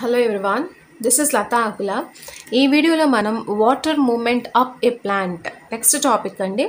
Hello everyone this is Lata Akula ఈ వీడియోలో మనం water movement of a plant next topic అండి.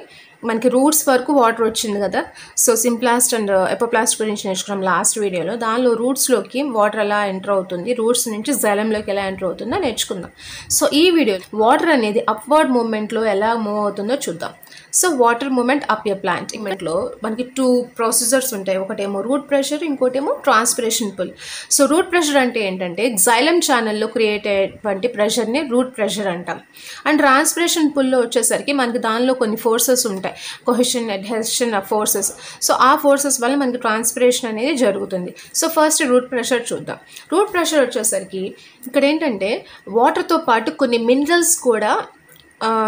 మనకి రూట్స్ వరకు వాటర్ వచ్చింది కదా. సో సింప్లాస్ట్ అండ్ ఎపోప్లాస్ట్ గురించి నేర్చుకున్నాం లాస్ట్ వీడియోలో. దానిలో రూట్స్లోకి వాటర్ ఎలా ఎంటర్ అవుతుంది? రూట్స్ నుంచి జలంలోకి ఎలా ఎంటర్ అవుతుందో నేర్చుకుందాం. సో ఈ వీడియో వాటర్ అనేది అప్వర్డ్ మూమెంట్లో ఎలా మూవ్ అవుతుందో చూద్దాం. So water movement of a plant. మూమెంట్లో మనకి టూ ప్రొసీజర్స్ ఉంటాయి. ఒకటేమో రూట్ ప్రెషర్ ఇంకోటేమో transpiration pull so root pressure అంటే ఏంటంటే జైలం ఛానల్లో క్రియేట్ అయ్యేటువంటి ప్రెషర్ని రూట్ ప్రెషర్ అంటాం. అండ్ ట్రాన్స్పిరేషన్ పుల్లో వచ్చేసరికి మనకి దానిలో కొన్ని ఫోర్సెస్ ఉంటాయి. కొహెషన్ అడ్హెషన్ ఫోర్సెస్ సో ఆ ఫోర్సెస్ వల్ల మనకి ట్రాన్స్పిరేషన్ అనేది జరుగుతుంది. సో ఫస్ట్ రూట్ ప్రెషర్ చూద్దాం. రూట్ ప్రెషర్ వచ్చేసరికి ఇక్కడ ఏంటంటే వాటర్తో పాటు కొన్ని మినరల్స్ కూడా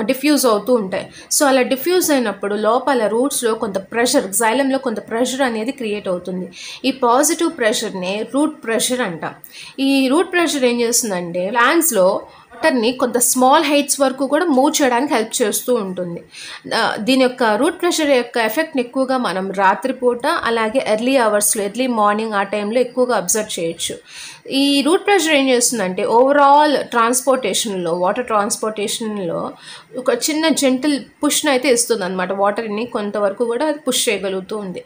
డిఫ్యూజ్ అవుతూ ఉంటాయి. సో అలా డిఫ్యూజ్ అయినప్పుడు లోపల రూట్స్లో కొంత ప్రెషర్ జైలంలో కొంత ప్రెషర్ అనేది క్రియేట్ అవుతుంది. ఈ పాజిటివ్ ప్రెషర్నే రూట్ ప్రెషర్ అంటాం. ఈ రూట్ ప్రెషర్ ఏం చేస్తుందంటే ప్లాంట్స్లో వాటర్ని కొంత స్మాల్ హైట్స్ వరకు కూడా మూవ్ చేయడానికి హెల్ప్ చేస్తూ ఉంటుంది. దీని యొక్క రూట్ ప్రెషర్ యొక్క ఎఫెక్ట్ని ఎక్కువగా మనం రాత్రిపూట అలాగే ఎర్లీ అవర్స్లో ఎర్లీ మార్నింగ్ ఆ టైంలో ఎక్కువగా అబ్జర్వ్ చేయొచ్చు. ఈ రూట్ ప్రెషర్ ఏం చేస్తుందంటే ఓవరాల్ ట్రాన్స్పోర్టేషన్లో వాటర్ ట్రాన్స్పోర్టేషన్లో ఒక చిన్న జెంటిల్ పుష్ని అయితే ఇస్తుంది అనమాట వాటర్ని కొంతవరకు కూడా అది పుష్ చేయగలుగుతూ ఉంది.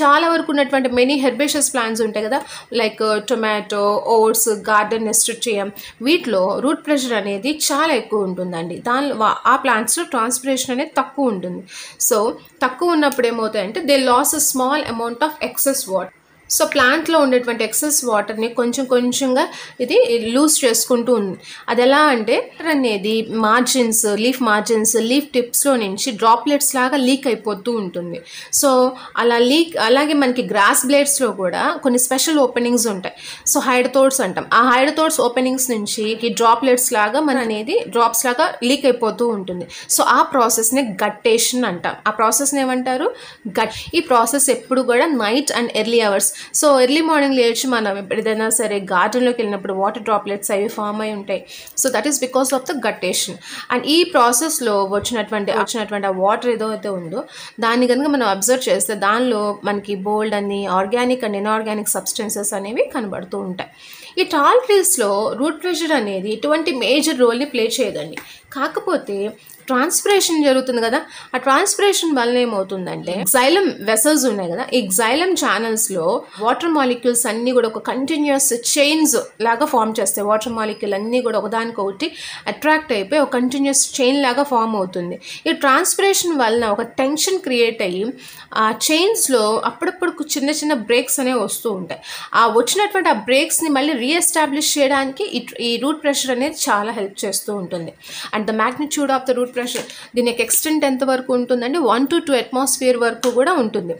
చాలా వరకు ఉన్నటువంటి మెనీ హెర్బేషియస్ ప్లాంట్స్ ఉంటాయి కదా like tomato oats garden nasturtium వీటిలో రూట్ ప్రెషర్ అనేది చాలా ఎక్కువ ఉంటుందండి. దాని ఆ ప్లాంట్స్లో ట్రాన్స్పిరేషన్ అనేది తక్కువ ఉంటుంది. సో తక్కువ ఉన్నప్పుడు ఏమవుతాయంటే they loss a small amount of excess water so ప్లాంట్లో ఉండేటువంటి ఎక్సెస్ వాటర్ని కొంచెం కొంచెంగా ఇది లూజ్ చేసుకుంటూ ఉంది. అది ఎలా అంటే వాటర్ అనేది మార్జిన్స్ లీఫ్ మార్జిన్స్ లీఫ్ టిప్స్లో నుంచి డ్రాప్లెట్స్ లాగా లీక్ అయిపోతూ ఉంటుంది. సో అలా లీక్ అలాగే మనకి గ్రాస్ బ్లేడ్స్లో కూడా కొన్ని స్పెషల్ ఓపెనింగ్స్ ఉంటాయి. సో హైడథోడ్స్ అంటాం. ఆ హైడథోడ్స్ ఓపెనింగ్స్ నుంచి ఈ డ్రాప్లెట్స్ లాగా మన అనేది డ్రాప్స్ లాగా లీక్ అయిపోతూ ఉంటుంది. సో ఆ ప్రాసెస్ని గట్టేషన్ అంటాం. ఆ ప్రాసెస్ని ఏమంటారు? గట్ ఈ ప్రాసెస్ ఎప్పుడు కూడా night and early hours so early morning లేచి మనం ఎప్పుడైనా సరే గార్డెన్లోకి వెళ్ళినప్పుడు వాటర్ డ్రాప్లెట్స్ అవి ఫామ్ అయి ఉంటాయి. So that is because of the guttation and ఈ ప్రాసెస్లో వచ్చినటువంటి వచ్చినటువంటి ఆ వాటర్ ఏదో అయితే ఉందో దాన్ని కనుక మనం అబ్జర్వ్ చేస్తే దానిలో మనకి బోల్డ్ అని ఆర్గానిక్ అండ్ ఇన్ఆర్గానిక్ సబ్స్టెన్సెస్ అనేవి కనబడుతూ ఉంటాయి. ఈ టాల్ ట్రీస్లో రూట్ ప్రెషర్ అనేది ఎటువంటి మేజర్ రోల్ని ప్లే చేయదండి. కాకపోతే ట్రాన్స్పిరేషన్ జరుగుతుంది కదా. ఆ ట్రాన్స్పిరేషన్ వల్ల ఏమవుతుందంటే జైలం వెసల్స్ ఉన్నాయి కదా. ఈ జైలం ఛానల్స్లో వాటర్ మాలిక్యూల్స్ అన్నీ కూడా ఒక కంటిన్యూస్ చైన్స్ లాగా ఫామ్ చేస్తాయి. వాటర్ మాలిక్యూల్ అన్ని కూడా ఒకదానికొకటి అట్రాక్ట్ అయిపోయి ఒక కంటిన్యూస్ చైన్ లాగా ఫామ్ అవుతుంది. ఈ ట్రాన్స్పిరేషన్ వలన ఒక టెన్షన్ క్రియేట్ అయ్యి ఆ చైన్స్లో అప్పుడప్పుడు చిన్న చిన్న బ్రేక్స్ అనేవి వస్తూ ఉంటాయి. ఆ వచ్చినటువంటి ఆ బ్రేక్స్ని మళ్ళీ రీఎస్టాబ్లిష్ చేయడానికి ఈ ఈ రూట్ ప్రెషర్ అనేది చాలా హెల్ప్ చేస్తూ ఉంటుంది. And the magnitude of the root pressure దీని యొక్క ఎక్స్టెంట్ ఎంత వరకు ఉంటుందంటే వన్ టు టూ అట్మాస్ఫియర్ వరకు కూడా ఉంటుంది.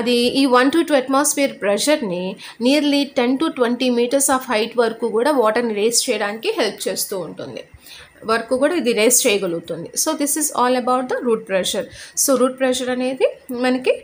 అది ఈ one to two atmosphere ప్రెషర్ని nearly ten to twenty metres of height వరకు కూడా వాటర్ని రేస్ చేయడానికి హెల్ప్ చేస్తూ ఉంటుంది. వరకు కూడా ఇది రేస్ చేయగలుగుతుంది. So this is all about the root pressure so root pressure అనేది మనకి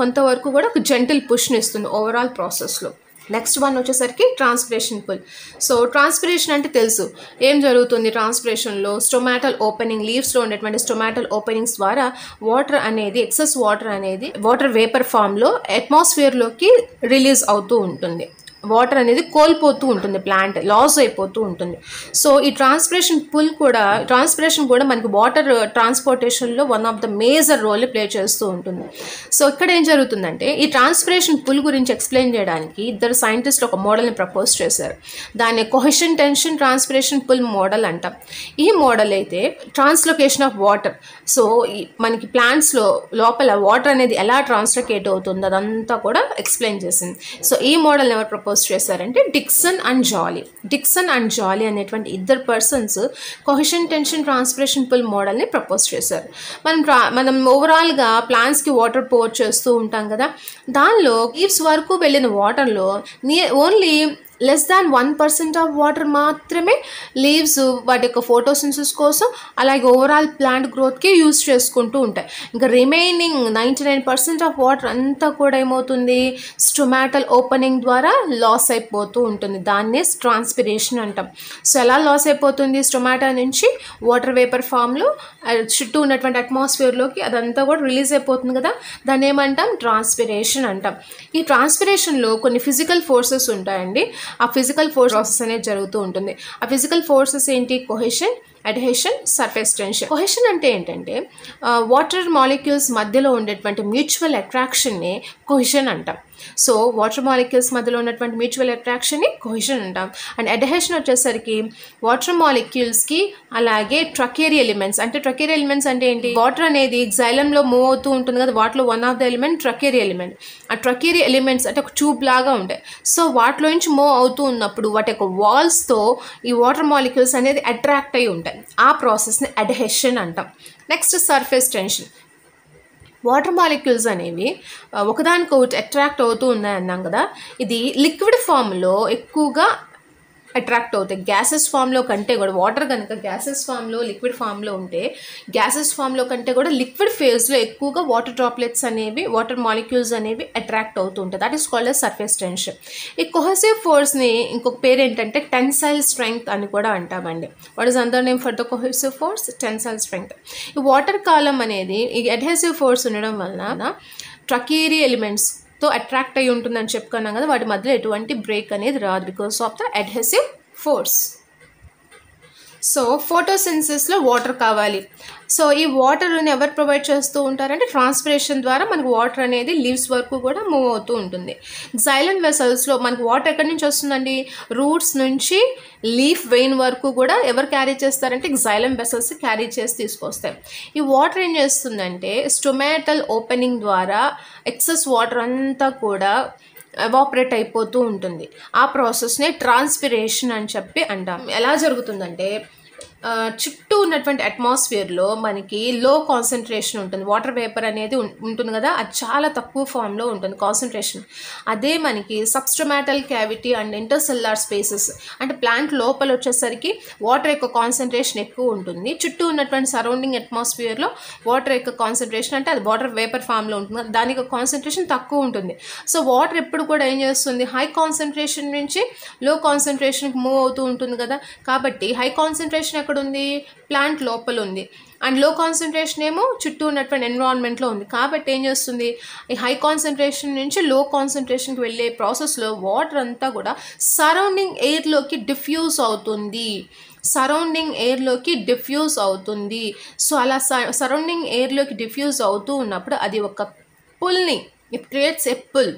కొంతవరకు కూడా ఒక జెంటిల్ పుష్ని ఇస్తుంది ఓవరాల్ ప్రాసెస్లో నెక్స్ట్ వన్ వచ్చేసరికి ట్రాన్స్పిరేషన్ పుల్ సో ట్రాన్స్పిరేషన్ అంటే తెలుసు. ఏం జరుగుతుంది ట్రాన్స్పిరేషన్లో స్టొమాటల్ ఓపెనింగ్ లీవ్స్లో ఉండేటువంటి స్టొమాటల్ ఓపెనింగ్స్ ద్వారా వాటర్ అనేది ఎక్సెస్ వాటర్ అనేది వాటర్ వేపర్ ఫామ్లో అట్మాస్ఫియర్లోకి రిలీజ్ అవుతూ ఉంటుంది. వాటర్ అనేది కోల్పోతూ ఉంటుంది ప్లాంట్ లాస్ అయిపోతూ ఉంటుంది. సో ఈ ట్రాన్స్పిరేషన్ పుల్ కూడా ట్రాన్స్పిరేషన్ కూడా మనకి water ట్రాన్స్పోర్టేషన్లో one of the major role play చేస్తూ ఉంటుంది. సో ఇక్కడ ఏం జరుగుతుందంటే ఈ ట్రాన్స్పిరేషన్ పుల్ గురించి ఎక్స్ప్లెయిన్ చేయడానికి ఇద్దరు సైంటిస్టులు ఒక మోడల్ని ప్రపోజ్ చేశారు. దాన్ని cohesion tension transpiration pull model అంటాం. ఈ మోడల్ అయితే ట్రాన్స్లొకేషన్ ఆఫ్ వాటర్. సో ఈ మనకి ప్లాంట్స్లో లోపల వాటర్ అనేది ఎలా ట్రాన్స్లొకేట్ అవుతుందో అదంతా కూడా ఎక్స్ప్లెయిన్ చేసింది. సో ఈ మోడల్ ఎవరు ప్రపోజ్ చేశారంటే Dixon and Joly. Dixon and Joly అనేటువంటి ఇద్దరు persons cohesion tension transpiration pull మోడల్ని ప్రపోజ్ చేశారు. మనం మనం ఓవరాల్గా ప్లాంట్స్కి వాటర్ పోర్ చేస్తూ ఉంటాం కదా దానిలో లీవ్స్ వరకు వెళ్ళిన వాటర్లో near only less than one percent of water మాత్రమే లీవ్స్ వాటి యొక్క ఫోటోసిన్సిస్ కోసం అలాగే ఓవరాల్ ప్లాంట్ గ్రోత్కి యూజ్ చేసుకుంటూ ఉంటాయి. ఇంకా remaining ninety nine percent of water అంతా కూడా ఏమవుతుంది? స్టొమాటల్ ఓపెనింగ్ ద్వారా లాస్ అయిపోతూ ఉంటుంది. దాన్నే ట్రాన్స్పిరేషన్ అంటాం. సో ఎలా లాస్ అయిపోతుంది? స్టొమాటో నుంచి వాటర్ వేపర్ ఫామ్లో చుట్టూ ఉన్నటువంటి అట్మాస్ఫియర్లోకి అదంతా కూడా రిలీజ్ అయిపోతుంది కదా? దాన్ని ఏమంటాం ట్రాన్స్పిరేషన్ అంటాం. ఈ ట్రాన్స్పిరేషన్లో కొన్ని ఫిజికల్ ఫోర్సెస్ ఉంటాయండి. ఆ ఫిజికల్ ఫోర్స్ ప్రాసెస్ అనేది జరుగుతూ ఉంటుంది. ఆ ఫిజికల్ ఫోర్సెస్ ఏంటి? Cohesion adhesion surface tension cohesion అంటే ఏంటంటే వాటర్ మాలిక్యూల్స్ మధ్యలో ఉండేటువంటి మ్యూచువల్ అట్రాక్షన్ని కొహెషన్ అంటాం. సో వాటర్ మాలిక్యూల్స్ మధ్యలో ఉన్నటువంటి మ్యూచువల్ అట్రాక్షన్ని కొహెషన్ అంటాం. అండ్ అడ్హెషన్ వచ్చేసరికి వాటర్ మాలిక్యూల్స్కి అలాగే ట్రకేరీ ఎలిమెంట్స్ అంటే ట్రకేరీ ఎలిమెంట్స్ అంటే ఏంటి? వాటర్ అనేది జైలంలో మూవ్ అవుతూ ఉంటుంది కదా వాటిలో one of the element tracheary element ఆ ట్రకేరీ ఎలిమెంట్స్ అంటే ఒక ట్యూబ్ లాగా ఉంటాయి. సో వాటిలో నుంచి మూవ్ అవుతూ ఉన్నప్పుడు వాటి యొక్క వాల్స్తో ఈ వాటర్ మాలిక్యూల్స్ అనేది అట్రాక్ట్ అయి ఉంటాయి. ఆ ప్రాసెస్ని అడ్హెషన్ అంటాం. Next surface tension water molecules అనేవి ఒకదానికొకటి అట్రాక్ట్ అవుతూ ఉన్నాయన్నాం కదా? ఇది లిక్విడ్ ఫామ్లో ఎక్కువగా అట్రాక్ట్ అవుతాయి. గ్యాసెస్ ఫామ్లో కంటే కూడా వాటర్ కనుక గ్యాసెస్ ఫామ్లో లిక్విడ్ ఫామ్లో ఉంటే గ్యాసెస్ ఫామ్లో కంటే కూడా లిక్విడ్ ఫేజ్లో ఎక్కువగా వాటర్ డ్రాప్లెట్స్ అనేవి వాటర్ మాలిక్యూల్స్ అనేవి అట్రాక్ట్ అవుతూ ఉంటాయి. That is called surface tension ఈ కొహసివ్ ఫోర్స్ని ఇంకొక పేరు ఏంటంటే టెన్సైల్ స్ట్రెంగ్త్ అని కూడా అంటామండి. What is another name for the cohesive force tensile strength ఈ వాటర్ కాలం అనేది ఈ అడ్హెసివ్ ఫోర్స్ ఉండడం వలన ట్రకీరీ ఎలిమెంట్స్ తో అట్రాక్ట్ అయి ఉంటుందని చెప్పుకున్నాం కదా వాటి మధ్యలో ఎటువంటి బ్రేక్ అనేది రాదు because of the adhesive force so ఫోటోసిన్సిస్లో water కావాలి. సో ఈ వాటర్ని ఎవరు ప్రొవైడ్ చేస్తూ ఉంటారంటే ట్రాన్స్పిరేషన్ ద్వారా మనకు వాటర్ అనేది లీవ్స్ వరకు కూడా మూవ్ అవుతూ ఉంటుంది. జైలన్ వెసల్స్లో మనకు వాటర్ ఎక్కడి నుంచి వస్తుందండి? రూట్స్ నుంచి లీఫ్ వెయిన్ వరకు కూడా ఎవరు క్యారీ చేస్తారంటే జైలం వెసల్స్ క్యారీ చేసి తీసుకొస్తాయి. ఈ వాటర్ ఏం చేస్తుందంటే స్టొమాటల్ ఓపెనింగ్ ద్వారా ఎక్సెస్ వాటర్ అంతా కూడా ఎవాపరేట్ అయిపోతూ ఉంటుంది. ఆ ప్రాసెస్నే ట్రాన్స్పిరేషన్ అని చెప్పి అంటాం. ఎలా జరుగుతుందంటే చుట్టూ ఉన్నటువంటి అట్మాస్ఫియర్లో మనకి లో కాన్సన్ట్రేషన్ ఉంటుంది. వాటర్ వేపర్ అనేది ఉంటుంది కదా? అది చాలా తక్కువ ఫామ్లో ఉంటుంది కాన్సన్ట్రేషన్ అదే మనకి substomatal cavity and intercellular spaces అంటే ప్లాంట్ లోపల వచ్చేసరికి వాటర్ యొక్క కాన్సన్ట్రేషన్ ఎక్కువ ఉంటుంది. చుట్టూ ఉన్నటువంటి సరౌండింగ్ అట్మాస్ఫియర్లో వాటర్ యొక్క కాన్సన్ట్రేషన్ అంటే అది వాటర్ వేపర్ ఫామ్లో ఉంటుంది. దాని యొక్క కాన్సన్ట్రేషన్ తక్కువ ఉంటుంది. సో వాటర్ ఎప్పుడు కూడా ఏం చేస్తుంది? హై కాన్సన్ట్రేషన్ నుంచి లో కాన్సన్ట్రేషన్కి మూవ్ అవుతూ ఉంటుంది కదా? కాబట్టి హై కాన్సన్ట్రేషన్ ఎక్కడ ఉంది ప్లాంట్ లోపల ఉంది అండ్లో కాన్సన్ట్రేషన్ ఏమో చుట్టూ ఉన్నటువంటి ఎన్విరాన్మెంట్లో ఉంది. కాబట్టి ఏం చేస్తుంది? ఈ హై కాన్సన్ట్రేషన్ నుంచి లో కాన్సన్ట్రేషన్కి వెళ్ళే ప్రాసెస్లో వాటర్ అంతా కూడా సరౌండింగ్ ఎయిర్లోకి డిఫ్యూజ్ అవుతుంది. సరౌండింగ్ ఎయిర్లోకి డిఫ్యూజ్ అవుతుంది. సో అలా సరౌండింగ్ ఎయిర్లోకి డిఫ్యూజ్ అవుతూ ఉన్నప్పుడు అది ఒక పుల్ని ఇట్ క్రియేట్స్ ఎ పుల్.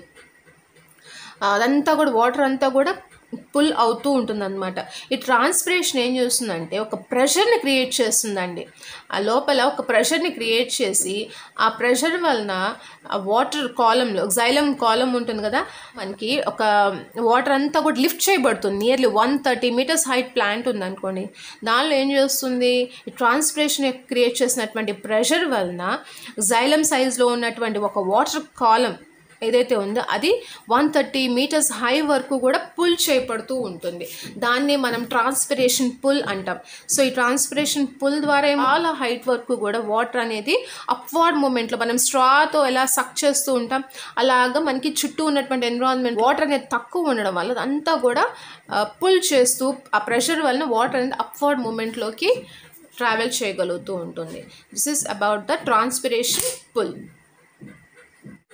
అదంతా కూడా వాటర్ అంతా కూడా పుల్ అవుతూ ఉంటుందన్నమాట. ఈ ట్రాన్స్పిరేషన్ ఏం చేస్తుందంటే ఒక ప్రెషర్ని క్రియేట్ చేస్తుందండి. ఆ లోపల ఒక ప్రెషర్ని క్రియేట్ చేసి ఆ ప్రెషర్ వలన ఆ వాటర్ కాలంలో జైలం కాలం ఉంటుంది కదా మనకి ఒక వాటర్ అంతా కూడా లిఫ్ట్ చేయబడుతుంది. Nearly one thirty metres height plant ఉందనుకోండి. దానిలో ఏం చేస్తుంది? ఈ ట్రాన్స్పిరేషన్ క్రియేట్ చేసినటువంటి ప్రెషర్ వలన జైలం సైజ్లో ఉన్నటువంటి ఒక వాటర్ కాలం ఏదైతే ఉందో అది వన్ థర్టీ మీటర్స్ హై వరకు కూడా పుల్ చేయబడుతూ ఉంటుంది. దాన్ని మనం ట్రాన్స్పిరేషన్ పుల్ అంటాం. సో ఈ ట్రాన్స్పిరేషన్ పుల్ ద్వారా చాలా హైట్ వరకు కూడా వాటర్ అనేది అప్వార్డ్ మూమెంట్లో మనం స్ట్రాతో ఎలా సక్ చేస్తూ ఉంటాం అలాగా మనకి చుట్టూ ఉన్నటువంటి ఎన్విరాన్మెంట్ వాటర్ అనేది తక్కువ ఉండడం వల్ల అంతా కూడా పుల్ చేస్తూ ఆ ప్రెషర్ వలన వాటర్ అనేది అప్వార్డ్ మూమెంట్లోకి ట్రావెల్ చేయగలుగుతూ ఉంటుంది. This is about the transpiration pull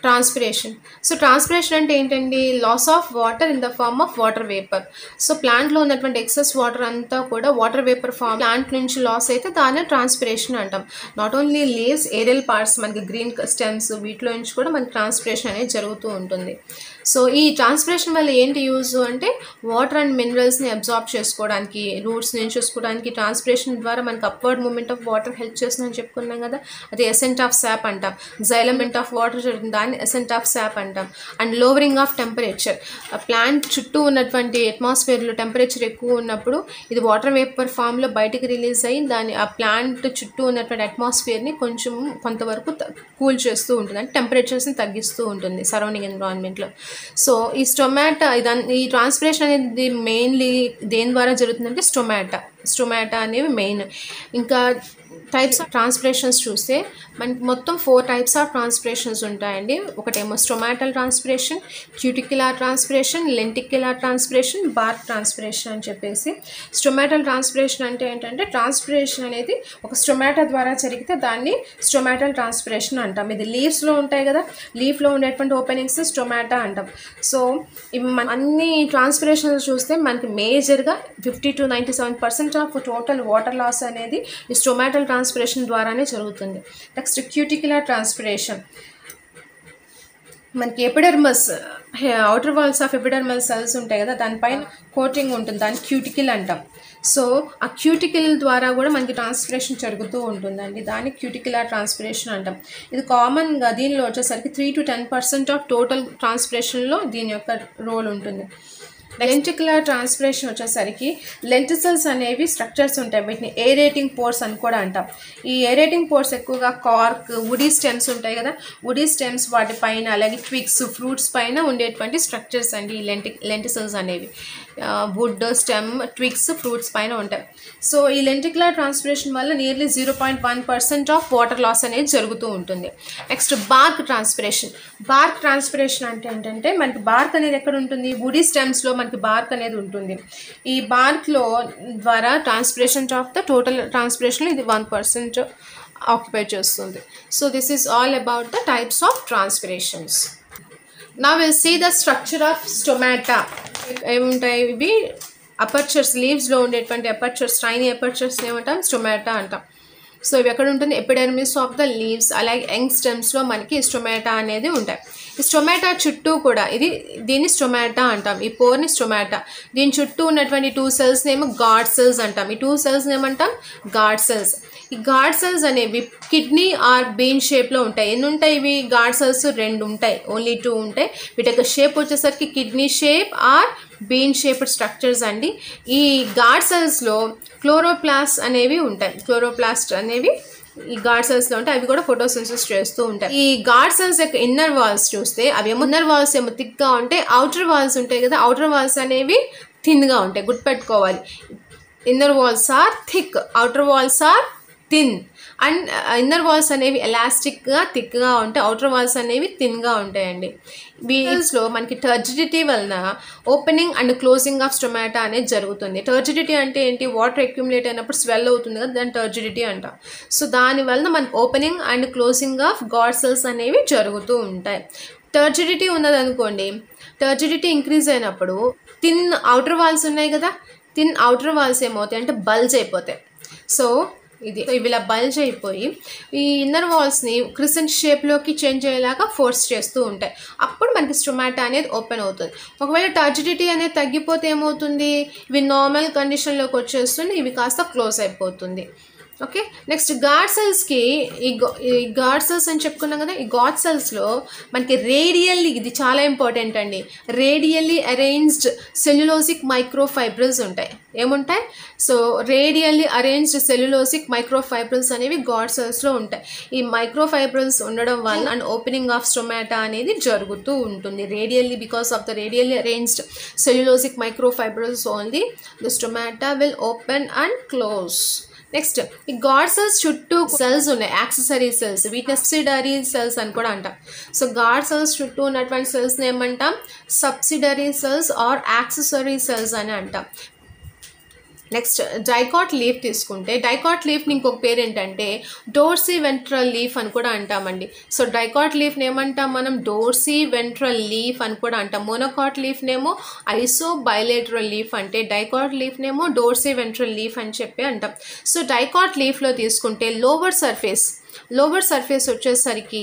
transpiration. So transpiration అంటే ఏంటండి? Loss of water in the form of water vapour. So ప్లాంట్లో ఉన్నటువంటి ఎక్సెస్ వాటర్ అంతా కూడా వాటర్ వేపర్ ఫార్మ్ ప్లాంట్ నుంచి లాస్ అయితే దాన్ని ట్రాన్స్పిరేషన్ అంటాం. Not only leaves aerial parts మనకి గ్రీన్ స్టెమ్స్ వీటిలో నుంచి కూడా మనకి ట్రాన్స్పిరేషన్ అనేది జరుగుతూ ఉంటుంది. సో ఈ ట్రాన్స్పిరేషన్ వల్ల ఏంటి యూజ్ అంటే వాటర్ అండ్ మినరల్స్ని అబ్జార్బ్ చేసుకోవడానికి రూట్స్ నుంచి చూసుకోవడానికి ట్రాన్స్పిరేషన్ ద్వారా మనకి upward movement of water help చేస్తుందని చెప్పుకున్నాం కదా? అది ఎసెంట్ ఆఫ్ శాప్ అంటాం. జైలమెంట్ ఆఫ్ వాటర్ జరుగుతుంది. దాన్ని ఎసెంట్ ఆఫ్ శాప్ అంటాం. And lowering of temperature plant చుట్టూ ఉన్నటువంటి అట్మాస్ఫియర్లో టెంపరేచర్ ఎక్కువ ఉన్నప్పుడు ఇది వాటర్ వేపర్ ఫామ్లో బయటకు రిలీజ్ అయ్యి దాని ఆ ప్లాంట్ చుట్టూ ఉన్నటువంటి అట్మాస్ఫియర్ని కొంచెం కొంతవరకు కూల్ చేస్తూ ఉంటుంది. అంటే టెంపరేచర్స్ని తగ్గిస్తూ ఉంటుంది సరౌండింగ్ ఎన్విరాన్మెంట్లో సో ఈ స్టొమాటా ఇదన్ ఈ ట్రాన్స్పిరేషన్ అనేది మెయిన్లీ దేని ద్వారా జరుగుతుందంటే స్టొమాటా స్టొమాటా అనేవి మెయిన్. ఇంకా టైప్స్ ఆఫ్ ట్రాన్స్పిరేషన్స్ చూస్తే మనకి మొత్తం ఫోర్ టైప్స్ ఆఫ్ ట్రాన్స్పిరేషన్స్ ఉంటాయండి. ఒకటేమో stomatal transpiration cuticular transpiration lenticular transpiration bark transpiration అని చెప్పేసి. స్టొమాటల్ ట్రాన్స్పిరేషన్ అంటే ఏంటంటే ట్రాన్స్పిరేషన్ అనేది ఒక స్టొమాటో ద్వారా జరిగితే దాన్ని స్టొమాటల్ ట్రాన్స్పిరేషన్ అంటాం. ఇది లీవ్స్లో ఉంటాయి కదా లీఫ్లో ఉండేటువంటి ఓపెనింగ్స్ స్టొమాటా అంటాం. సో ఇవి మన అన్ని ట్రాన్స్పిరేషన్స్ చూస్తే మనకి మేజర్గా fifty to ninety seven percent of total water loss అనేది ఈ స్టొమాటల్ ట్రాన్స్పిరేషన్ ద్వారానే జరుగుతుంది. Next cuticular transpiration. మనకి epidermis outer walls of epidermal cells ఉంటాయి కదా దానిపైన కోటింగ్ ఉంటుంది దాన్ని క్యూటికిల్ అంటాం. సో ఆ క్యూటికిల్ ద్వారా కూడా మనకి ట్రాన్స్పిరేషన్ జరుగుతూ ఉంటుందండి. దాన్ని క్యూటికిలర్ ట్రాన్స్పిరేషన్ అంటాం. ఇది కామన్గా దీనిలో వచ్చేసరికి three to ten percent of total ట్రాన్స్పిరేషన్లో దీని యొక్క రోల్ ఉంటుంది. లెంటికులర్ ట్రాన్స్పిరేషన్ వచ్చేసరికి లెంటిసల్స్ అనేవి స్ట్రక్చర్స్ ఉంటాయి. వీటిని ఏరేటింగ్ పోర్స్ అని కూడా అంటాం. ఈ ఏరేటింగ్ పోర్స్ ఎక్కువగా కార్క్ వుడీ స్టెమ్స్ ఉంటాయి కదా. వుడీ స్టెమ్స్ వాటిపైన అలాగే ట్విక్స్ ఫ్రూట్స్ పైన ఉండేటువంటి స్ట్రక్చర్స్ అండి ఈ లెంటి లెంటిసల్స్ అనేవి. వుడ్ స్టెమ్ ట్విక్స్ ఫ్రూట్స్ పైన ఉంటాయి. సో ఈ లెంటిక్యులర్ ట్రాన్స్పిరేషన్ వల్ల nearly zero point one percent of water loss అనేది జరుగుతూ ఉంటుంది. Next bark transpiration bark transpiration అంటే ఏంటంటే మనకి బార్క్ అనేది ఎక్కడ ఉంటుంది? వుడీ స్టెమ్స్లో మనకి బార్క్ అనేది ఉంటుంది. ఈ బార్క్లో ద్వారా transpiration of the total transpiration ఇది వన్ పర్సెంట్ ఆక్యుపై చేస్తుంది. So this is all about the types of transpirations now will see the structure of stomata ఏముంటాయి? ఇవి అపర్చర్స్ లీవ్స్లో ఉండేటువంటి అపర్చర్స్ టైనీ అపర్చర్స్ ఏమంటాం? స్టొమాటా అంటాం. సో ఇవి ఎక్కడ ఉంటుంది? ఎపిడర్మిస్ ఆఫ్ ద లీవ్స్ అలాగే యంగ్ స్టెమ్స్లో మనకి స్టొమాటా అనేది ఉంటాయి. స్టొమాటా చుట్టూ కూడా ఇది దీన్ని స్టొమాటా అంటాం ఈ పోర్ని స్టొమాటా. దీని చుట్టూ ఉన్నటువంటి టూ సెల్స్ ఏమో గాడ్ సెల్స్ అంటాం. ఈ టూ సెల్స్ ఏమంటాం గాడ్ సెల్స్ ఈ గాడ్ సెల్స్ అనేవి కిడ్నీ ఆర్ బీన్ షేప్లో ఉంటాయి. ఎన్ని ఉంటాయి ఇవి? గాడ్ సెల్స్ రెండు ఉంటాయి. ఓన్లీ టూ ఉంటాయి. వీటి యొక్క షేప్ వచ్చేసరికి kidney shape or bean shaped structures అండి. ఈ గాడ్ సెల్స్లో క్లోరోప్లాస్ అనేవి ఉంటాయి. క్లోరోప్లాస్ట్ అనేవి ఈ గాడ్ సెల్స్లో ఉంటాయి అవి కూడా ఫోటోసిన్సిస్ చేస్తూ ఉంటాయి. ఈ గాడ్ సెల్స్ యొక్క ఇన్నర్ వాల్స్ చూస్తే అవి ఏమో ఇన్నర్ వాల్స్ ఏమో థిక్గా ఉంటాయి అవుటర్ వాల్స్ ఉంటాయి కదా అవుటర్ వాల్స్ అనేవి థిన్గా ఉంటాయి గుర్తుపెట్టుకోవాలి. Inner walls are thick outer walls are thin and inner walls అనేవి ఎలాస్టిక్గా థిక్గా ఉంటాయి అవుటర్ వాల్స్ అనేవి థిన్గా ఉంటాయండి. వీల్స్లో మనకి టర్జిడిటీ వలన opening and closing of stomata అనేది జరుగుతుంది. టర్జిడిటీ అంటే ఏంటి? వాటర్ అక్యుములేట్ అయినప్పుడు స్వెల్ అవుతుంది కదా దాన్ని టర్జిడిటీ అంటాం. సో దాని వలన మనకి opening and closing of guard cells అనేవి జరుగుతూ ఉంటాయి. టర్జిడిటీ ఉన్నదనుకోండి టర్జిడిటీ ఇంక్రీజ్ అయినప్పుడు థిన్ అవుటర్ వాల్స్ ఉన్నాయి కదా థిన్ అవుటర్ వాల్స్ ఏమవుతాయి అంటే బల్జ్ అయిపోతాయి. సో ఇది. ఇవి ఇలా బల్జ్ అయిపోయి ఈ ఇన్నర్ వాల్స్ని క్రిసెంట్ షేప్లోకి చేంజ్ అయ్యేలాగా ఫోర్స్ చేస్తూ ఉంటాయి. అప్పుడు మనకి స్టొమాటో అనేది ఓపెన్ అవుతుంది. ఒకవేళ టర్జిడిటీ అనేది తగ్గిపోతే ఏమవుతుంది? ఇవి నార్మల్ కండిషన్లోకి వచ్చేస్తుంది ఇవి కాస్త క్లోజ్ అయిపోతుంది. ఓకే నెక్స్ట్ గాడ్ సెల్స్కి ఈ ఈ గాడ్ సెల్స్ అని చెప్పుకున్నాం కదా ఈ గాడ్ సెల్స్లో మనకి రేడియల్లీ ఇది చాలా ఇంపార్టెంట్ అండి. రేడియల్లీ అరేంజ్డ్ సెల్యులోసిక్ మైక్రోఫైబ్రిల్స్ ఉంటాయి. ఏముంటాయి? So radially arranged cellulosic microfibrils అనేవి గాడ్ సెల్స్లో ఉంటాయి. ఈ మైక్రోఫైబ్రిల్స్ ఉండడం వల్ల అండ్ ఓపెనింగ్ ఆఫ్ స్టొమాటా అనేది జరుగుతూ ఉంటుంది. Radially because of the radially arranged cellulosic microfibrils only the stomata will open and close next ఈ గాడ్ సెల్స్ చుట్టూ సెల్స్ ఉన్నాయి. యాక్సెసరీ సెల్స్ వీటిని సబ్సిడరీ సెల్స్ అని కూడా అంటాం. సో గాడ్ సెల్స్ చుట్టూ ఉన్నటువంటి సెల్స్ని ఏమంటాం? Subsidiary cells or accessory cells అని అంటాం. నెక్స్ట్ డైకాట్ లీఫ్ తీసుకుంటే డైకాట్ లీఫ్ని ఇంకొక పేరు ఏంటంటే డోర్సీ వెంట్రల్ లీఫ్ అని కూడా అంటామండి. సో డైకాట్ లీఫ్ని ఏమంటాం మనం? డోర్సీ వెంట్రల్ లీఫ్ అని కూడా అంటాం. మోనోకాట్ లీఫ్నేమో ఐసో బయలేటరల్ లీఫ్ అంటే డైకాట్ లీఫ్నేమో డోర్సీ వెంట్రల్ లీఫ్ అని చెప్పి అంటాం. సో డైకాట్ లీఫ్లో తీసుకుంటే లోవర్ సర్ఫేస్ లోవర్ సర్ఫేస్ వచ్చేసరికి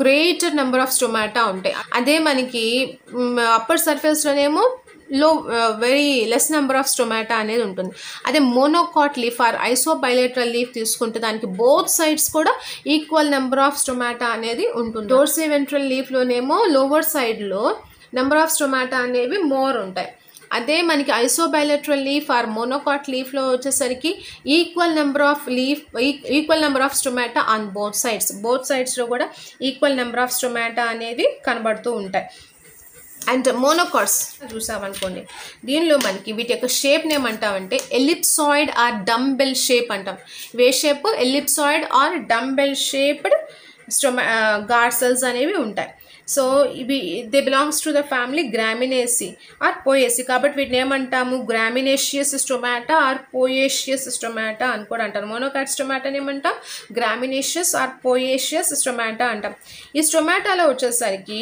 గ్రేటర్ నెంబర్ ఆఫ్ స్టొమాటా ఉంటాయి. అదే మనకి upper సర్ఫేస్లోనేమో low very less number of stomata అనేది ఉంటుంది. అదే monocot leaf or isobilateral leaf తీసుకుంటే దానికి బోత్ సైడ్స్ కూడా ఈక్వల్ నెంబర్ ఆఫ్ స్టొమాటా అనేది ఉంటుంది. డోర్సే వెంట్రల్ లీఫ్లోనేమో లోవర్ సైడ్లో నెంబర్ ఆఫ్ స్టొమాటా అనేవి మోర్ ఉంటాయి. అదే మనకి ఐసోబైలెట్రల్ లీఫ్ ఆర్ మోనోకాట్ లీఫ్లో వచ్చేసరికి equal number of leaf equal number of stomata on both sides both సైడ్స్లో కూడా ఈక్వల్ నెంబర్ ఆఫ్ స్టొమాటా అనేది కనబడుతూ ఉంటాయి. అండ్ మోనోకార్స్ చూసామనుకోండి. దీనిలో మనకి వీటి యొక్క షేప్ ఏమంటామంటే ఎలిప్సాయిడ్ ఆర్ డంబెల్ షేప్ అంటాం. వే shape ellipsoid or dumbbell shaped stoma guard cells అనేవి ఉంటాయి. సో ఇవి they belongs to the family gramineae or poaceae. కాబట్టి వీటిని ఏమంటాము? Gramineous stomata or poaceous stomata అని కూడా అంటారు. మోనోకాట్ స్టొమాటాని ఏమంటాం? గ్రామినేషియస్ ఆర్ పోయేషియస్ స్టొమాటా అంటాం. ఈ స్టొమాటాలో వచ్చేసరికి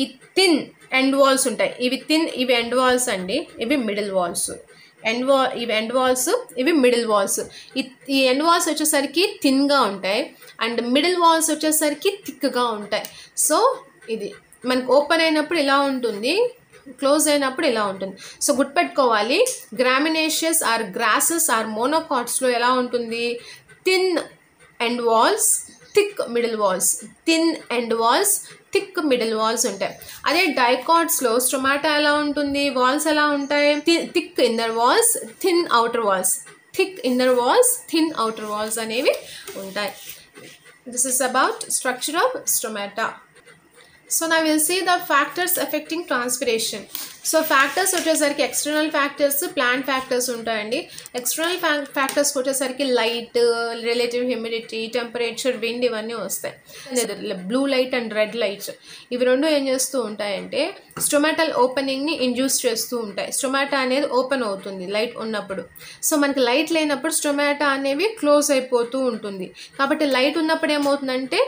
ఈ థిన్ ఎండ్ వాల్స్ ఉంటాయి. ఇవి థిన్ ఇవి ఎండ్ వాల్స్ అండి. ఇవి మిడిల్ వాల్స్ ఎండ్ వా ఇవి ఎండ్ వాల్స్ ఇవి మిడిల్ వాల్స్ ఈ ఈ ఎండ్ వాల్స్ వచ్చేసరికి థిన్గా ఉంటాయి. అండ్ మిడిల్ వాల్స్ వచ్చేసరికి థిక్గా ఉంటాయి. సో ఇది మనకు ఓపెన్ అయినప్పుడు ఇలా ఉంటుంది క్లోజ్ అయినప్పుడు ఇలా ఉంటుంది. సో గుర్తుపెట్టుకోవాలి గ్రామినేషియస్ ఆర్ గ్రాసెస్ ఆర్ మోనోకాట్స్లో ఎలా ఉంటుంది? Thin end walls thick middle walls thin end walls thick middle walls ఉంటాయి. అదే డైకాట్స్లో స్టొమాటో ఎలా ఉంటుంది వాల్స్ ఎలా ఉంటాయి? Thick inner walls thin outer walls. Thick inner walls thin outer walls అనేవి ఉంటాయి. This is about structure of stomata so now will see the factors affecting transpiration so factors వచ్చేసరికి ఎక్స్టర్నల్ ఫ్యాక్టర్స్ ప్లాంట్ ఫ్యాక్టర్స్ ఉంటాయండి. External ఫ్యా ఫ్యాక్టర్స్కి వచ్చేసరికి light relative humidity temperature wind ఇవన్నీ వస్తాయి. Blue light and red lights ఇవి రెండు ఏం చేస్తూ ఉంటాయంటే స్టొమాటల్ ఓపెనింగ్ని ఇండ్యూస్ చేస్తూ ఉంటాయి. స్టొమాటా అనేది ఓపెన్ అవుతుంది లైట్ ఉన్నప్పుడు. సో మనకి లైట్ లేనప్పుడు స్టొమాటా అనేవి క్లోజ్ అయిపోతూ ఉంటుంది. కాబట్టి లైట్ ఉన్నప్పుడు ఏమవుతుందంటే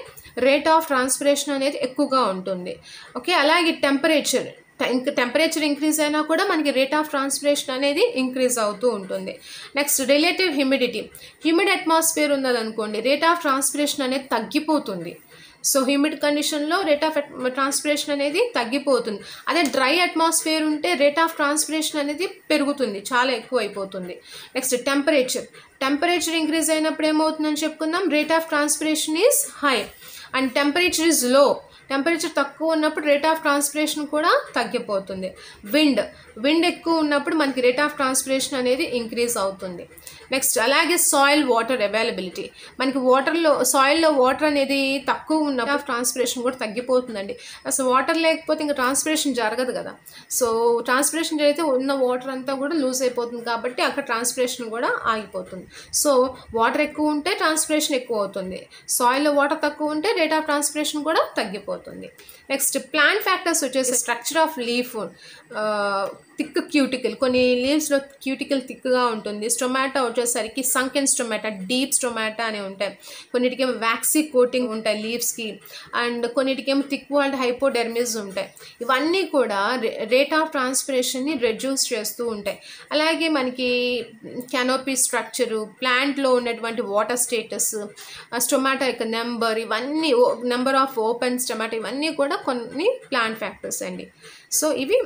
రేట్ ఆఫ్ ట్రాన్స్పిరేషన్ అనేది ఎక్కువగా ఉంటుంది. ఓకే అలాగే టెంపరేచర్ ఇంక టెంపరేచర్ ఇంక్రీజ్ అయినా కూడా మనకి రేట్ ఆఫ్ ట్రాన్స్పిరేషన్ అనేది ఇంక్రీజ్ అవుతూ ఉంటుంది. Next relative humidity humid atmosphere ఉన్నదనుకోండి rate of transpiration అనేది తగ్గిపోతుంది. సో హ్యూమిడ్ కండిషన్లో రేట్ ఆఫ్ ట్రాన్స్పిరేషన్ అనేది తగ్గిపోతుంది. అదే డ్రై అట్మాస్ఫియర్ ఉంటే రేట్ ఆఫ్ ట్రాన్స్పిరేషన్ అనేది పెరుగుతుంది చాలా ఎక్కువ అయిపోతుంది నెక్స్ట్ టెంపరేచర్ టెంపరేచర్ ఇంక్రీజ్ అయినప్పుడు ఏమవుతుందని చెప్పుకుందాం? Rate of transpiration is high and temperature ఇస్లో temperature తక్కువ ఉన్నప్పుడు రేట్ ఆఫ్ ట్రాన్స్పిరేషన్ కూడా తగ్గిపోతుంది. విండ్ విండ్ ఎక్కువ ఉన్నప్పుడు మనకి రేట్ ఆఫ్ ట్రాన్స్పిరేషన్ అనేది ఇంక్రీజ్ అవుతుంది. నెక్స్ట్ అలాగే సాయిల్ వాటర్ అవైలబిలిటీ మనకి వాటర్లో సాయిల్లో వాటర్ అనేది తక్కువ ఉన్న ఆఫ్ ట్రాన్స్పిరేషన్ కూడా తగ్గిపోతుందండి. అసలు వాటర్ లేకపోతే ఇంకా ట్రాన్స్పిరేషన్ జరగదు కదా. సో ట్రాన్స్పిరేషన్ జరిగితే ఉన్న వాటర్ అంతా కూడా లూజ్ అయిపోతుంది కాబట్టి అక్కడ ట్రాన్స్పిరేషన్ కూడా ఆగిపోతుంది. సో వాటర్ ఎక్కువ ఉంటే ట్రాన్స్పిరేషన్ ఎక్కువ అవుతుంది. సాయిల్లో వాటర్ తక్కువ ఉంటే రేట్ ఆఫ్ ట్రాన్స్పిరేషన్ కూడా తగ్గిపోతుంది. నెక్స్ట్ ప్లాంట్ ఫ్యాక్టర్స్ వచ్చేసి structure of leaf thick cuticle కొన్ని లీవ్స్లో క్యూటికల్ థిక్గా ఉంటుంది. స్టొమాటో వచ్చేసరికి సంకెన్ స్టొమాటా డీప్ స్టొమాటో అని ఉంటాయి. కొన్నిటికేమో వ్యాక్సీ కోటింగ్ ఉంటాయి లీవ్స్కి. అండ్ కొన్నిటికేమో థిక్ వాల్డ్ హైపోడెర్మిస్ ఉంటాయి. ఇవన్నీ కూడా రేట్ ఆఫ్ ట్రాన్స్పిరేషన్ని రెడ్యూస్ చేస్తూ ఉంటాయి. అలాగే మనకి కెనోపీ స్ట్రక్చరు ప్లాంట్లో ఉన్నటువంటి వాటర్ స్టేటస్ స్టొమాటో యొక్క నెంబర్ ఇవన్నీ నెంబర్ ఆఫ్ ఓపెన్ స్టొమాటో ఇవన్నీ కూడా కొన్ని ప్లాంట్ ఫ్యాక్టర్స్ అండి. సో ఇవి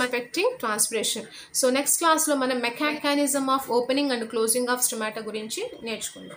ఎఫెక్టింగ్ ట్రాన్స్పిరేషన్ సో నెక్స్ట్ క్లాస్లో మనం mechanism of opening and closing of stomata గురించి నేర్చుకుందాం.